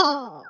Oh.